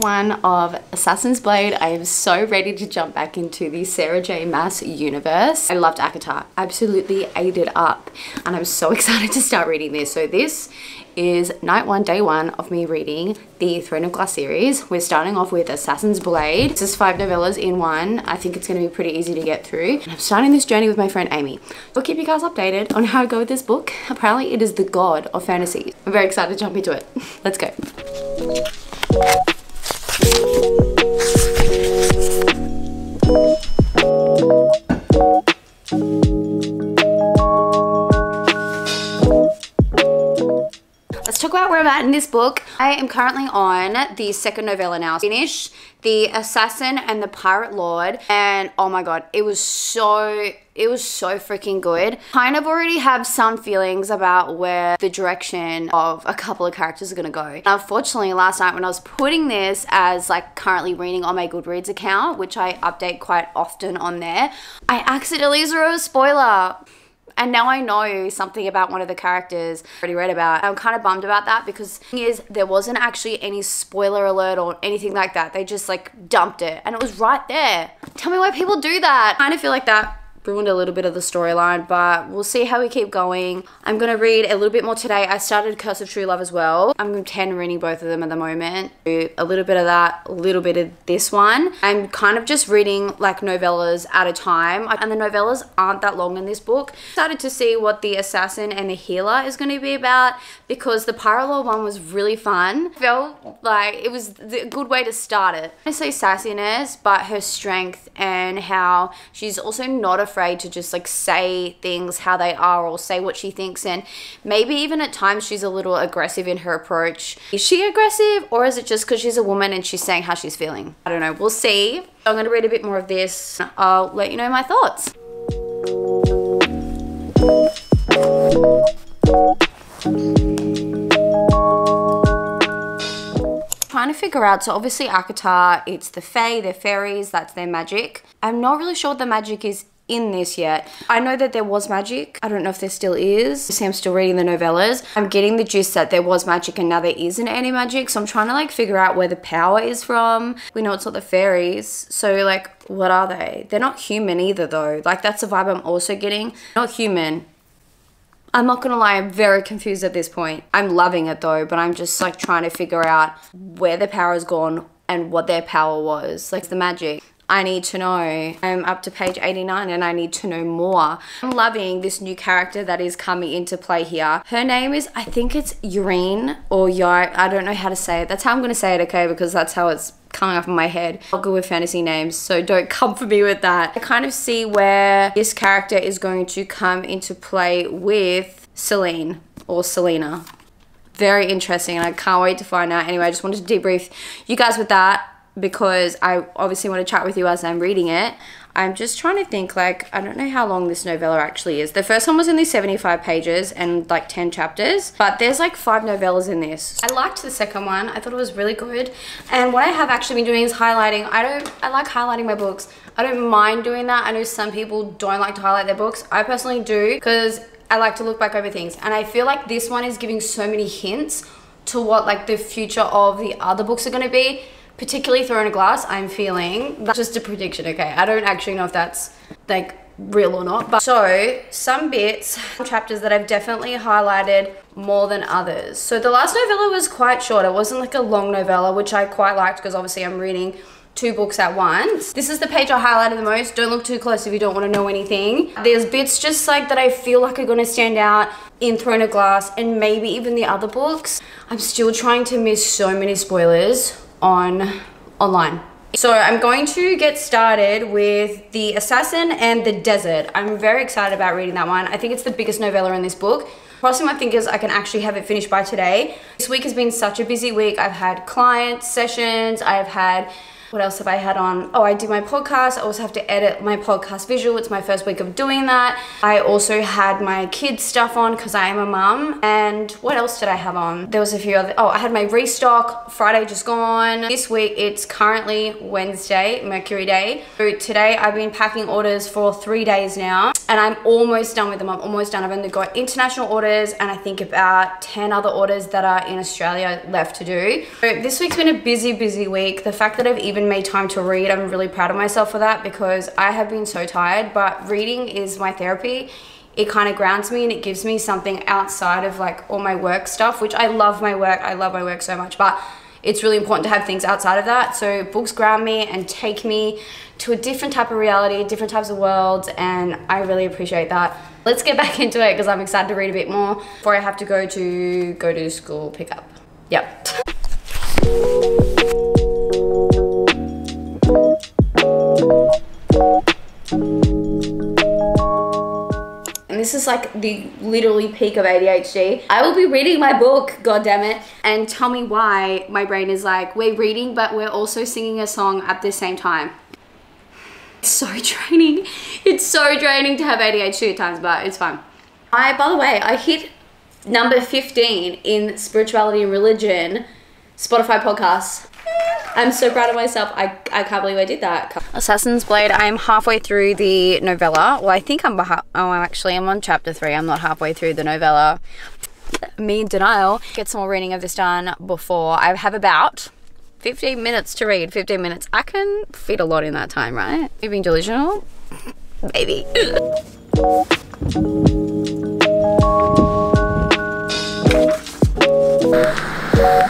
one of Assassin's Blade. I am so ready to jump back into the Sarah J Maas universe. I loved ACOTAR, absolutely ate it up. And I'm so excited to start reading this. So this is night one, day one of me reading the Throne of Glass series. We're starting off with Assassin's Blade. This is five novellas in one. I think it's gonna be pretty easy to get through. And I'm starting this journey with my friend Amy. I'll keep you guys updated on how I go with this book. Apparently it is the god of fantasy. I'm very excited to jump into it. Let's go. Let's talk about where I'm at in this book. I am currently on the second novella now. Finished The Assassin and the Pirate Lord and oh my god, it was so it was so freaking good. Kind of already have some feelings about where the direction of a couple of characters are gonna go. Unfortunately, last night when I was putting this as like currently reading on my Goodreads account, which I update quite often on there, I accidentally threw a spoiler. And now I know something about one of the characters I already read about. I'm kind of bummed about that because the thing is there wasn't actually any spoiler alert or anything like that. They just like dumped it and it was right there. Tell me why people do that. I kind of feel like that ruined a little bit of the storyline, but we'll see how we keep going. I'm gonna read a little bit more today. I started Curse of True Love as well. I'm 10 reading both of them at the moment. A little bit of that, a little bit of this one. I'm kind of just reading like novellas at a time, and the novellas aren't that long in this book. Started to see what the assassin and the healer is gonna be about because the Parallel one was really fun. Felt like it was a good way to start it. I say sassiness, but her strength and how she's also not afraid afraid to just like say things how they are or say what she thinks and maybe even at times she's a little aggressive in her approach. Is she aggressive or is it just because she's a woman and she's saying how she's feeling? I don't know. We'll see. I'm going to read a bit more of this. I'll let you know my thoughts. trying to figure out, so obviously ACOTAR, it's the Fae, the fairies, that's their magic. I'm not really sure what the magic is in this yet. I know that there was magic. I don't know if there still is. See, I'm still reading the novellas. I'm getting the gist that there was magic and now there isn't any magic. So I'm trying to like figure out where the power is from. We know it's not the fairies. So like, what are they? They're not human either though. Like that's the vibe I'm also getting. Not human. I'm not gonna lie, I'm very confused at this point. I'm loving it though, but I'm just like trying to figure out where the power has gone and what their power was. Like the magic. I need to know. I'm up to page 89 and I need to know more. I'm loving this new character that is coming into play here. Her name is, I think it's Urine or Yar. I don't know how to say it. That's how I'm going to say it, okay? Because that's how it's coming up in my head. I'll go with fantasy names, so don't come for me with that. I kind of see where this character is going to come into play with Celine or Selena. Very interesting, and I can't wait to find out. Anyway, I just wanted to debrief you guys with that because I obviously want to chat with you as I'm reading it. I'm just trying to think like I don't know how long this novella actually is. The first one was only 75 pages and like 10 chapters, but there's like five novellas in this. I liked the second one. I thought it was really good. And what I have actually been doing is highlighting. I don't I like highlighting my books. I don't mind doing that. I know some people don't like to highlight their books. I personally do because I like to look back over things. And I feel like this one is giving so many hints to what like the future of the other books are going to be particularly Throne of Glass, I'm feeling. That's just a prediction, okay? I don't actually know if that's like real or not. But so some bits, chapters that I've definitely highlighted more than others. So the last novella was quite short. It wasn't like a long novella, which I quite liked because obviously I'm reading two books at once. This is the page I highlighted the most. Don't look too close if you don't want to know anything. There's bits just like that I feel like are going to stand out in Throne of Glass and maybe even the other books. I'm still trying to miss so many spoilers on online. So I'm going to get started with The Assassin and the Desert. I'm very excited about reading that one. I think it's the biggest novella in this book. Crossing my fingers I can actually have it finished by today. This week has been such a busy week. I've had client sessions, I've had What else have I had on? Oh, I do my podcast. I also have to edit my podcast visual. It's my first week of doing that. I also had my kids stuff on because I am a mum. And what else did I have on? There was a few other, oh, I had my restock Friday just gone. This week it's currently Wednesday, Mercury Day. So today I've been packing orders for three days now and I'm almost done with them. I'm almost done. I've only got international orders and I think about 10 other orders that are in Australia left to do. So this week's been a busy, busy week. The fact that I've even made time to read, I'm really proud of myself for that because I have been so tired, but reading is my therapy it kind of grounds me and it gives me something outside of like all my work stuff, which I love my work. I love my work so much, but it's really important to have things outside of that. So books ground me and take me to a different type of reality, different types of worlds, and I really appreciate that. Let's get back into it because I'm excited to read a bit more before I have to go to go to school pickup. Yep. Like the literally peak of ADHD. I will be reading my book, god damn it, and tell me why my brain is like, we're reading, but we're also singing a song at the same time. It's so draining. It's so draining to have ADHD at times, but it's fine. I, by the way, I hit number 15 in spirituality and religion Spotify podcasts. I'm so proud of myself. I, I can't believe I did that. Assassin's Blade. I'm halfway through the novella. Well, I think I'm behind. Oh, I'm actually I'm on chapter three. I'm not halfway through the novella. Me in denial. Get some more reading of this done before I have about 15 minutes to read. 15 minutes. I can fit a lot in that time, right? You being delusional? Maybe.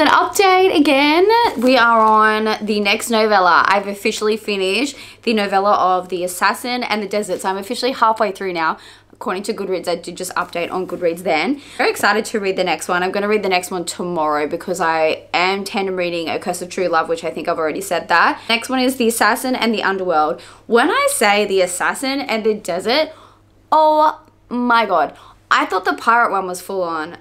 with an update again. We are on the next novella. I've officially finished the novella of The Assassin and the Desert. So I'm officially halfway through now. According to Goodreads, I did just update on Goodreads then. Very excited to read the next one. I'm going to read the next one tomorrow because I am tandem reading A Curse of True Love, which I think I've already said that. Next one is The Assassin and the Underworld. When I say The Assassin and the Desert, oh my god. I thought the pirate one was full on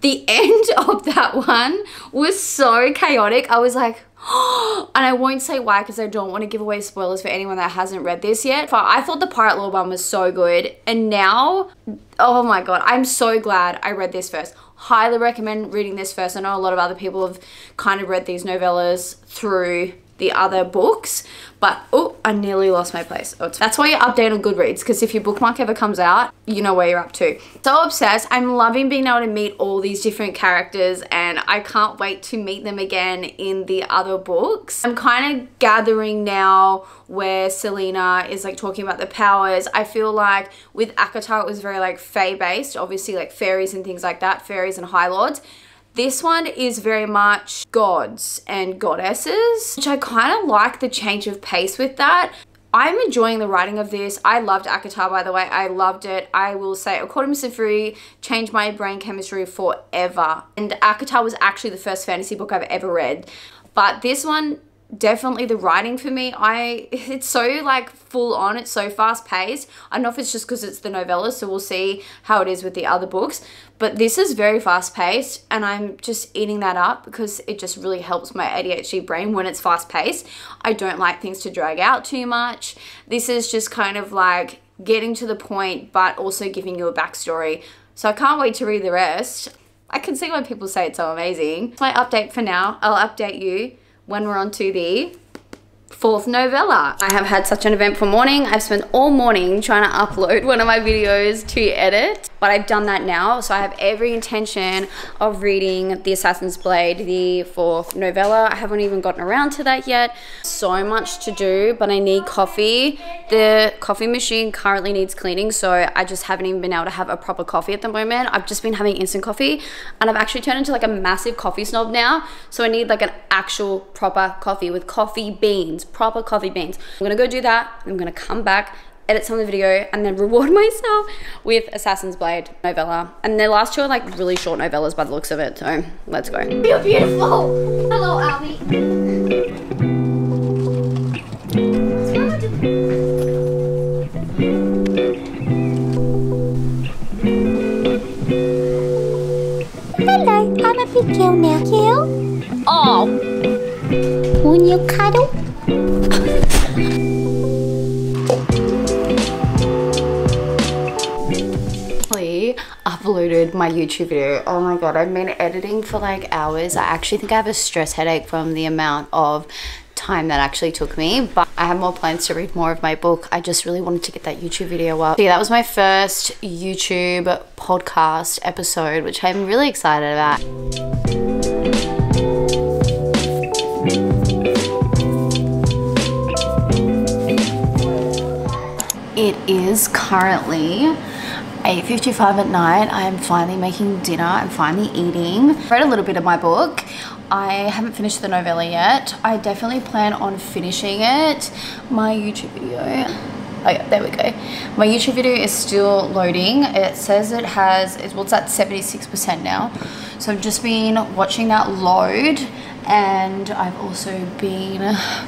the end of that one was so chaotic. I was like, and I won't say why because I don't want to give away spoilers for anyone that hasn't read this yet. But I thought the Pirate Lord one was so good. And now, oh my god, I'm so glad I read this first. Highly recommend reading this first. I know a lot of other people have kind of read these novellas through the other books. But, oh, I nearly lost my place. Oh, that's why you update on Goodreads, because if your bookmark ever comes out, you know where you're up to. So obsessed. I'm loving being able to meet all these different characters, and I can't wait to meet them again in the other books. I'm kind of gathering now where Celaena is like talking about the powers. I feel like with ACOTAR, it was very like fae based, obviously like fairies and things like that, fairies and high lords. This one is very much gods and goddesses, which I kind of like the change of pace with that. I'm enjoying the writing of this. I loved ACOTAR, by the way. I loved it. I will say, according to Safri, changed my brain chemistry forever. And ACOTAR was actually the first fantasy book I've ever read. But this one definitely the writing for me. I it's so like full on it's so fast paced i don't know if it's just because it's the novella so we'll see how it is with the other books but this is very fast paced and i'm just eating that up because it just really helps my adhd brain when it's fast paced i don't like things to drag out too much. This is just kind of like getting to the point but also giving you a backstory. So i can't wait to read the rest. I can see why people say it's so amazing. My update for now i'll update you when we're on to the fourth novella. I have had such an eventful morning. I've spent all morning trying to upload one of my videos to edit, but I've done that now. So I have every intention of reading The Assassin's Blade, the fourth novella. I haven't even gotten around to that yet. So much to do, but I need coffee. The coffee machine currently needs cleaning, so I just haven't even been able to have a proper coffee at the moment. I've just been having instant coffee, and I've actually turned into like a massive coffee snob now. So I need like an actual proper coffee with coffee beans beans, proper coffee beans. I'm gonna go do that. I'm gonna come back, edit some of the video, and then reward myself with Assassin's Blade novella. And their last two are like really short novellas by the looks of it. So let's go. You're beautiful. Hello, Albie. Hello, I'm a big girl now, girl. Oh. Want you cuddle? Uploaded my YouTube video. Oh my god, I've been editing for like hours. I actually think I have a stress headache from the amount of time that actually took me but I have more plans to read more of my book I just really wanted to get that YouTube video up so yeah that was my first YouTube podcast episode which I'm really excited about it is currently 8.55 at night. I'm finally making dinner. I'm finally eating. Read a little bit of my book. I haven't finished the novella yet. I definitely plan on finishing it. My YouTube video. Oh yeah, there we go. My YouTube video is still loading. It says it has, well, it's at 76% now. So I've just been watching that load and I've also been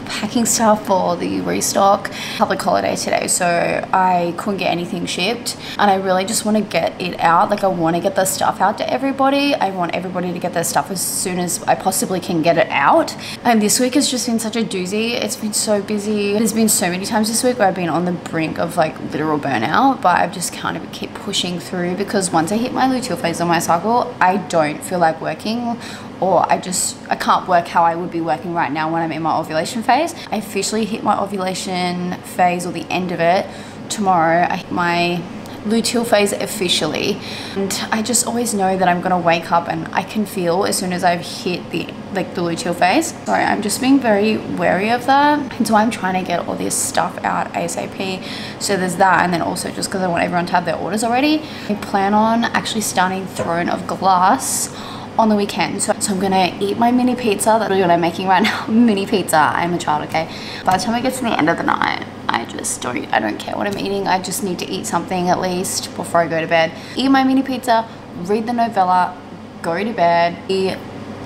packing stuff for the restock public holiday today so I couldn't get anything shipped. And I really just want to get it out like I want to get the stuff out to everybody. I want everybody to get their stuff as soon as I possibly can get it out. And this week has just been such a doozy. It's been so busy. There's been so many times this week where I've been on the brink of like literal burnout but I've just kind of keep pushing through because once I hit my luteal phase on my cycle I don't feel like working or I just I can't work how I would be working right now when I'm in my ovulation phase. I officially hit my ovulation phase or the end of it tomorrow. I hit my luteal phase officially. And I just always know that I'm gonna wake up and I can feel as soon as I've hit the like the luteal phase. Sorry I'm just being very wary of that. And so I'm trying to get all this stuff out ASAP so there's that and then also just because I want everyone to have their orders already. I plan on actually starting Throne of Glass on the weekend. So, so I'm gonna eat my mini pizza. That's what I'm making right now. mini pizza. I'm a child, okay? By the time I get to the end of the night, I just don't, I don't care what I'm eating. I just need to eat something at least before I go to bed. Eat my mini pizza, read the novella, go to bed, eat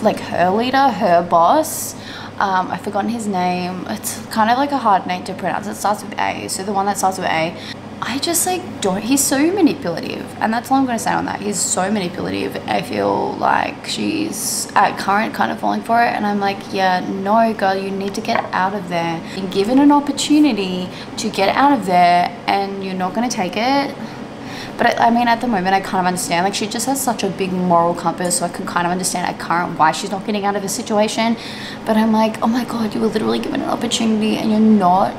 like her leader, her boss. Um, I've forgotten his name. It's kind of like a hard name to pronounce. It starts with A. So the one that starts with A. I just like don't, he's so manipulative. And that's all I'm going to say on that. He's so manipulative. I feel like she's at current kind of falling for it. And I'm like, yeah, no, girl, you need to get out of there. You're given an opportunity to get out of there and you're not going to take it. But I, I, mean, at the moment, I kind of understand. Like, she just has such a big moral compass, so I can kind of understand at current why she's not getting out of a situation. But I'm like, oh my god, you were literally given an opportunity and you're not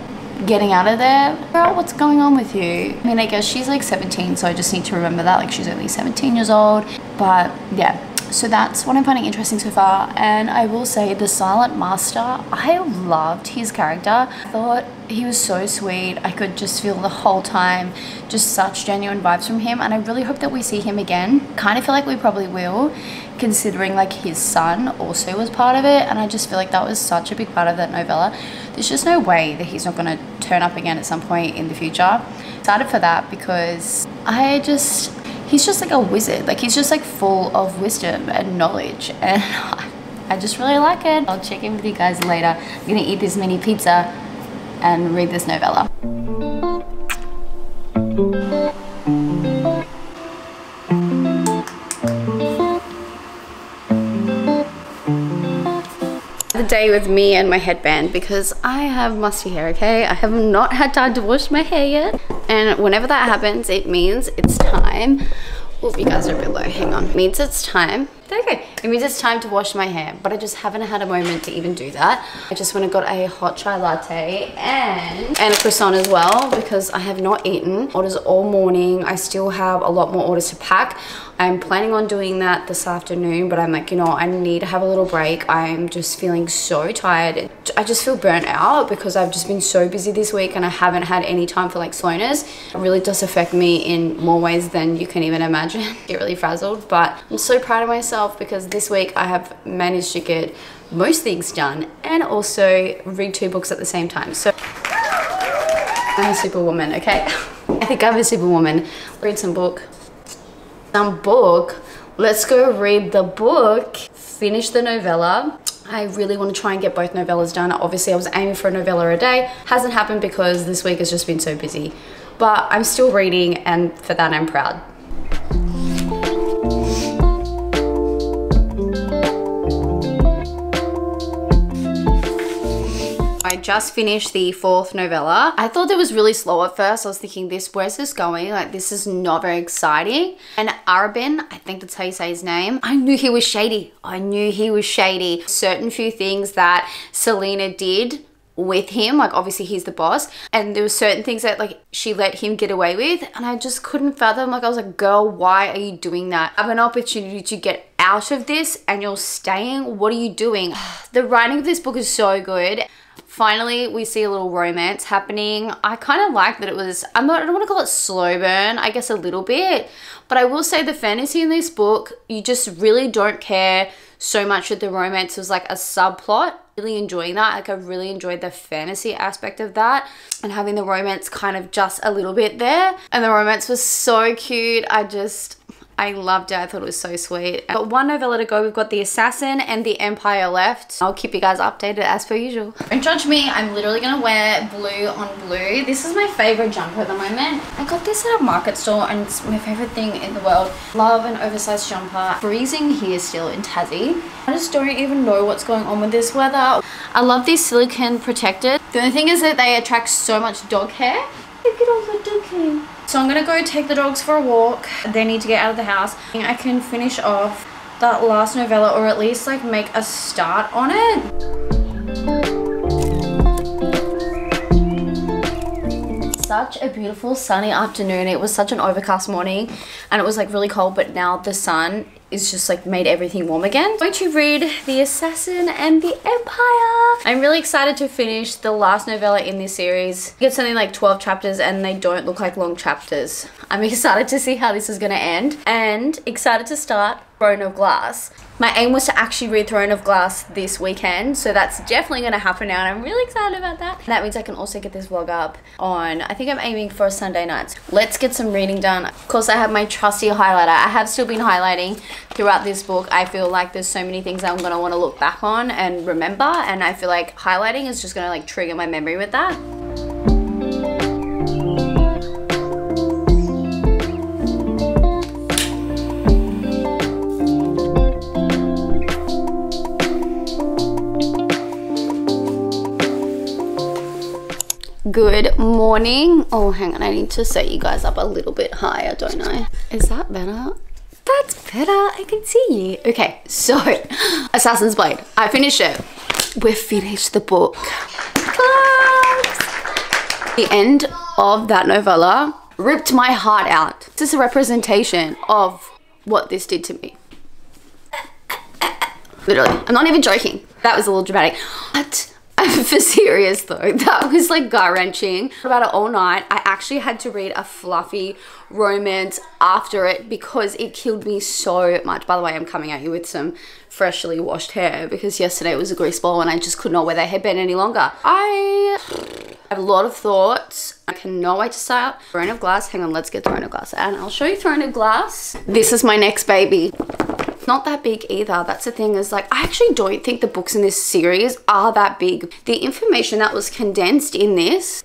getting out of there. Girl, what's going on with you? I mean, I guess she's like 17, so I just need to remember that. Like, she's only 17 years old. But yeah, so that's what I'm finding interesting so far. And I will say the Silent Master, I loved his character. I thought he was so sweet. I could just feel the whole time just such genuine vibes from him. And I really hope that we see him again. Kind of feel like we probably will considering like his son also was part of it and I just feel like that was such a big part of that novella. There's just no way that he's not going to turn up again at some point in the future. Excited for that because I just he's just like a wizard. Like he's just like full of wisdom and knowledge and I just really like it. I'll check in with you guys later. I'm gonna eat this mini pizza and read this novella day with me and my headband because I have musty hair, okay? I have not had time to wash my hair yet. And whenever that happens, it means it's time. Oh, you guys are a bit low, hang on. It means it's time Okay, it means it's time to wash my hair, but I just haven't had a moment to even do that. I just went and got a hot chai latte and, and a croissant as well because I have not eaten orders all morning. I still have a lot more orders to pack. I'm planning on doing that this afternoon, but I'm like, you know, I need to have a little break. I'm just feeling so tired. I just feel burnt out because I've just been so busy this week and I haven't had any time for like slowness. It really does affect me in more ways than you can even imagine. Get really frazzled, but I'm so proud of myself myself because this week I have managed to get most things done and also read two books at the same time. So I'm a superwoman, okay? I think I'm a superwoman. Read some book. Some book. Let's go read the book. Finish the novella. I really want to try and get both novellas done. Obviously, I was aiming for a novella a day. Hasn't happened because this week has just been so busy. But I'm still reading and for that I'm proud. I just finished the fourth novella. I thought it was really slow at first. I was thinking, this, where's this going? Like, this is not very exciting. And Arobynn, I think that's how you say his name, I knew he was shady. I knew he was shady. Certain few things that Celaena did with him like obviously he's the boss and there were certain things that like she let him get away with and i just couldn't fathom like i was like girl why are you doing that i have an opportunity to get out of this and you're staying what are you doing the writing of this book is so good finally we see a little romance happening i kind of like that it was i'm not i don't want to call it slow burn i guess a little bit but i will say the fantasy in this book you just really don't care so much that the romance was like a subplot really enjoying that. Like I really enjoyed the fantasy aspect of that and having the romance kind of just a little bit there. And the romance was so cute. I just I loved it. I thought it was so sweet. But one novella to go. We've got The Assassin and The Empire left. I'll keep you guys updated as per usual. Don't judge me. I'm literally going to wear blue on blue. This is my favorite jumper at the moment. I got this at a market store and it's my favorite thing in the world. Love an oversized jumper. Freezing here still in Tassie. I just don't even know what's going on with this weather. I love these silicone protectors. The only thing is that they attract so much dog hair. Look at all the dog hair. So I'm gonna go take the dogs for a walk. They need to get out of the house. I can finish off that last novella or at least like make a start on it. such a beautiful sunny afternoon. It was such an overcast morning and it was like really cold, but now the sun is just like made everything warm again. I'm going to read The Assassin and the Empire. I'm really excited to finish the last novella in this series. It's something like 12 chapters and they don't look like long chapters. I'm excited to see how this is gonna end and excited to start Throne of Glass. My aim was to actually read Throne of Glass this weekend, so that's definitely going to happen now, and I'm really excited about that. That means I can also get this vlog up on, I think I'm aiming for Sunday nights. Let's get some reading done. Of course, I have my trusty highlighter. I have still been highlighting throughout this book. I feel like there's so many things I'm going to want to look back on and remember, and I feel like highlighting is just going to like trigger my memory with that. Good morning. Oh, hang on. I need to set you guys up a little bit higher, don't I? Is that better? That's better. I can see you. Okay, so Assassin's Blade. I finished it. We've finished the book. Claps. The end of that novella ripped my heart out. This is a representation of what this did to me. Literally. I'm not even joking. That was a little dramatic. But for serious though, that was like gut wrenching. About it all night. I actually had to read a fluffy romance after it because it killed me so much. By the way, I'm coming at you with some freshly washed hair because yesterday it was a grease ball and I just could not wear that headband any longer. I have a lot of thoughts. I cannot wait to start Throne of Glass. Hang on, let's get Throne of Glass and I'll show you Throne of Glass. This is my next baby not that big either. That's the thing is like, I actually don't think the books in this series are that big. The information that was condensed in this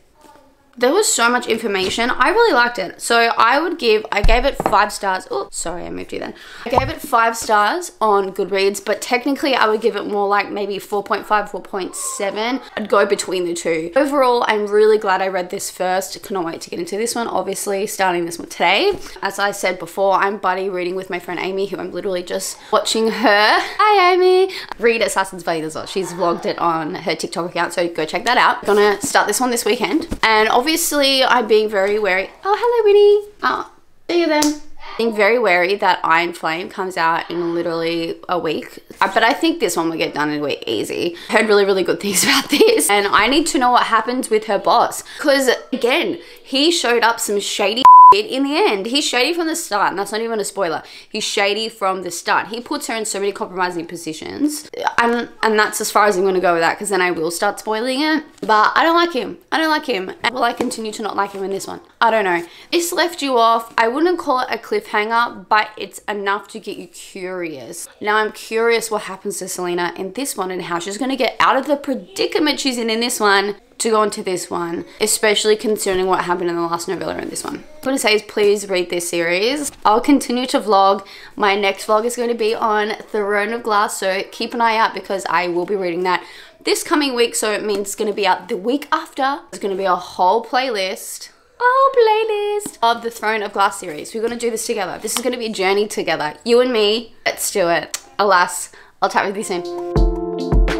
there was so much information. I really liked it. So I would give, I gave it five stars. Oh, sorry, I moved you then. I gave it five stars on Goodreads, but technically I would give it more like maybe 4.5, 4.7. I'd go between the two. Overall, I'm really glad I read this first. Cannot wait to get into this one, obviously, starting this one today. As I said before, I'm buddy reading with my friend Amy, who I'm literally just watching her. Hi, Amy. Read Assassin's Blade as well. She's vlogged it on her TikTok account, so go check that out. Gonna start this one this weekend. And obviously, obviously I'm being very wary. Oh, hello, Winnie. Oh, see you then. Being very wary that Iron Flame comes out in literally a week. Uh, but I think this one will get done in a week easy. Heard really, really good things about this. And I need to know what happens with her boss. Because again, he showed up some shady in the end, he's shady from the start, and that's not even a spoiler. He's shady from the start. He puts her in so many compromising positions, and and that's as far as I'm to go with that, because then I will start spoiling it. But I don't like him. I don't like him. And will I continue to not like him in this one? I don't know. This left you off. I wouldn't call it a cliffhanger, but it's enough to get you curious. Now I'm curious what happens to Celaena in this one and how she's to get out of the predicament she's in in this one to go into this one, especially considering what happened in the last novella in this one. What I want to say is please read this series. I'll continue to vlog. My next vlog is going to be on Throne of Glass, so keep an eye out because I will be reading that this coming week, so it means it's going to be out the week after. There's going to be a whole playlist whole playlist of the Throne of Glass series. We're gonna do this together. This is gonna be a journey together. You and me, let's do it. Alas, I'll chat with you soon.